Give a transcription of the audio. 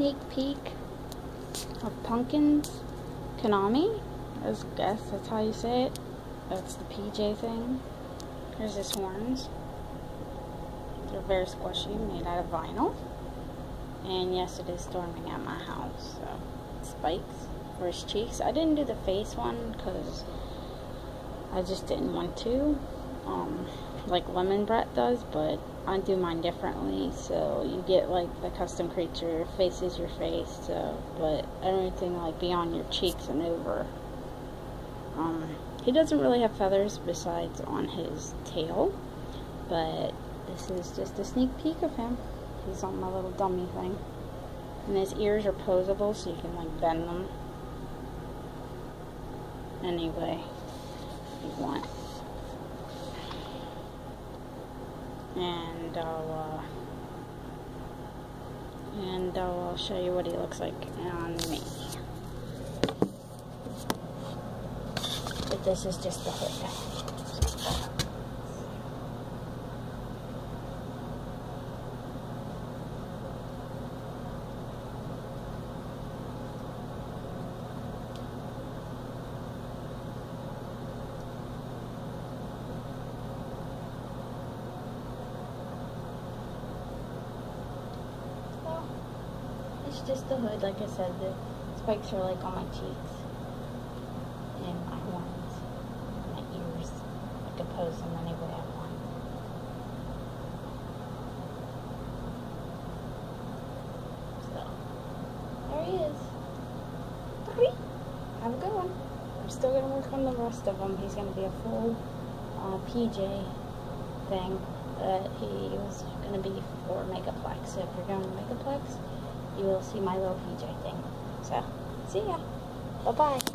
sneak peek of Pumpkins kigurumi. I guess that's how you say it. That's the PJ thing. Here's his horns. They're very squishy, made out of vinyl. And yes, it is storming at my house. So, spikes for his cheeks. I didn't do the face one because I just didn't want to. Um, like Lemon Brett does, but I do mine differently. So you get like the custom creature face is your face. So, but everything like beyond your cheeks and over. Um, he doesn't really have feathers besides on his tail, but this is just a sneak peek of him. He's on my little dummy thing. And his ears are posable so you can like bend them anyway you want. And I'll, uh, and I'll show you what he looks like on me. But this is just the hood. It's just the hood, like I said, the spikes are like on my cheeks and my horns, my ears. I can pose them any way I want. So, there he is. Have a good one. I'm still going to work on the rest of him. He's going to be a full uh, PJ thing that he was going to be for Megaplex. So if you're going to Megaplex, you will see my little PJ thing. So, see ya. Bye-bye.